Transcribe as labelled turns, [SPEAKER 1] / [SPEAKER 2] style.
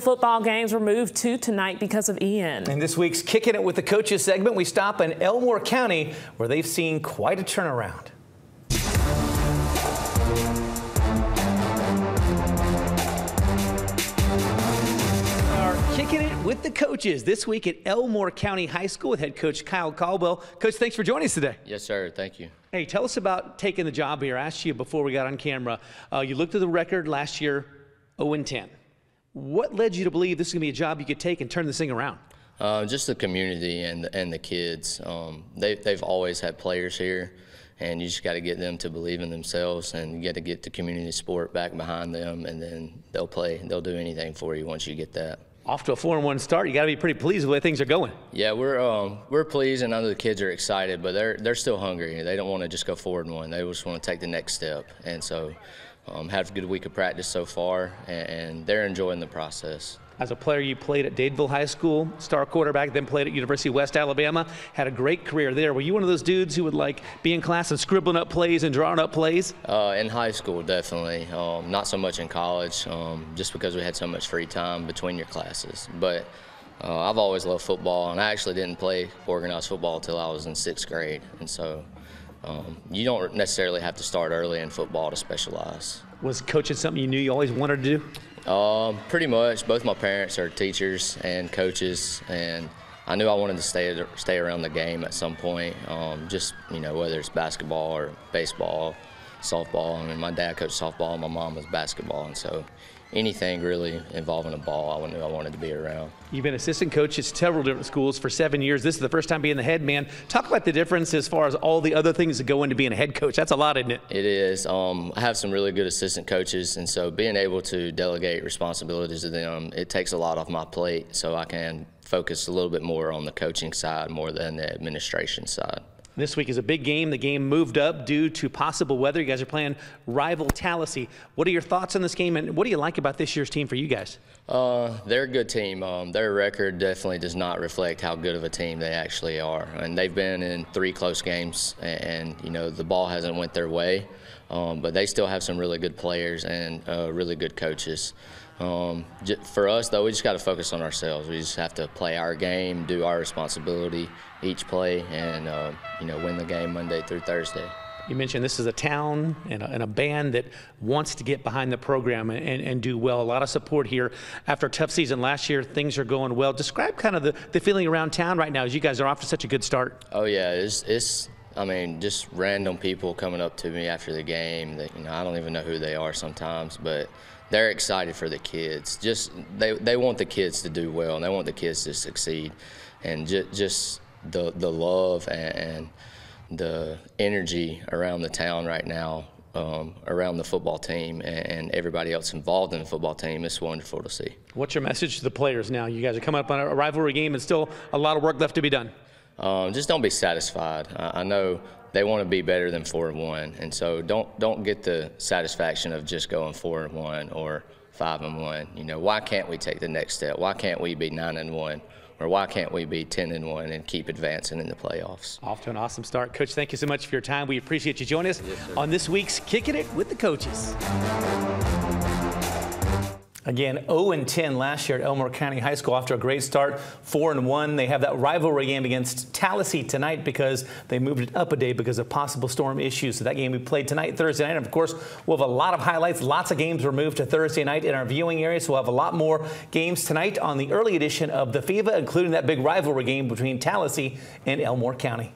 [SPEAKER 1] Football games were moved to tonight because of Ian.
[SPEAKER 2] In this week's Kicking It with the Coaches segment, we stop in Elmore County where they've seen quite a turnaround. Kicking it with the coaches this week at Elmore County High School with head coach Kyle Caldwell. Coach, thanks for joining us today.
[SPEAKER 3] Yes, sir. Thank you.
[SPEAKER 2] Hey, tell us about taking the job here. I asked you before we got on camera. Uh, you looked at the record last year, 0 10. What led you to believe this is going to be a job you could take and turn this thing around?
[SPEAKER 3] Uh, just the community and the, and the kids. Um, they, they've always had players here, and you just got to get them to believe in themselves, and you got to get the community sport back behind them, and then they'll play. They'll do anything for you once you get that.
[SPEAKER 2] Off to a four and one start, you got to be pretty pleased with the way things are going.
[SPEAKER 3] Yeah, we're um, we're pleased, and I know the kids are excited, but they're they're still hungry. They don't want to just go forward and one. They just want to take the next step, and so um, had a good week of practice so far, and, they're enjoying the process.
[SPEAKER 2] As a player, you played at Dadeville High School, star quarterback, then played at University of West Alabama. Had a great career there. Were you one of those dudes who would like be in class and scribbling up plays and drawing up plays?
[SPEAKER 3] Uh, in high school, definitely. Um, not so much in college, um, just because we had so much free time between your classes. But uh, I've always loved football, and I actually didn't play organized football until I was in sixth grade, and so um, you don't necessarily have to start early in football to specialize.
[SPEAKER 2] Was coaching something you knew you always wanted to do?
[SPEAKER 3] Um, pretty much. Both my parents are teachers and coaches, and I knew I wanted to stay stay around the game at some point. Um, just you know, whether it's basketball or baseball, softball. I mean, my dad coached softball, my mom was basketball, and so anything really involving a ball, I knew I wanted to be around.
[SPEAKER 2] You've been assistant coach at several different schools for seven years. This is the first time being the head man. Talk about the difference as far as all the other things that go into being a head coach. That's a lot, isn't it?
[SPEAKER 3] It is. Um, I have some really good assistant coaches, and so being able to delegate responsibilities to them, it takes a lot off my plate, so I can focus a little bit more on the coaching side more than the administration side.
[SPEAKER 2] This week is a big game. The game moved up due to possible weather. You guys are playing rival Tallassee. What are your thoughts on this game, and what do you like about this year's team for you guys?
[SPEAKER 3] Uh, they're a good team. Um, their record definitely does not reflect how good of a team they actually are, and they've been in three close games, and, you know the ball hasn't went their way, um, but they still have some really good players and uh, really good coaches. Um, for us, though, we just got to focus on ourselves. We just have to play our game, do our responsibility each play, and uh, you know, win the game Monday through Thursday.
[SPEAKER 2] You mentioned this is a town and a, and a band that wants to get behind the program and, and, and, do well. A lot of support here. After a tough season last year, things are going well. Describe kind of the, the feeling around town right now as you guys are off to such a good start.
[SPEAKER 3] Oh, yeah. It's, it's I mean, just random people coming up to me after the game that, you know, I don't even know who they are sometimes, but they're excited for the kids. Just they, they want the kids to do well and they want the kids to succeed. And just, just the, the love and, and the energy around the town right now um, around the football team and, everybody else involved in the football team. It's wonderful to see.
[SPEAKER 2] What's your message to the players now? You guys are coming up on a rivalry game and still a lot of work left to be done.
[SPEAKER 3] Um, just don't be satisfied. I, I know they want to be better than four and one, and so don't don't get the satisfaction of just going four and one or five and one. You know, why can't we take the next step? Why can't we be nine and one? Or why can't we be 10 and 1 and keep advancing in the playoffs?
[SPEAKER 2] Off to an awesome start. Coach, thank you so much for your time. We appreciate you joining us yes, on this week's Kicking It with the Coaches. Again, 0 10 last year at Elmore County High School after a great start, 4 and 1. They have that rivalry game against Tallassee tonight because they moved it up a day because of possible storm issues. So that game we played tonight, Thursday night. And of course, we'll have a lot of highlights. Lots of games were moved to Thursday night in our viewing area. So we'll have a lot more games tonight on the early edition of the Fever, including that big rivalry game between Tallassee and Elmore County.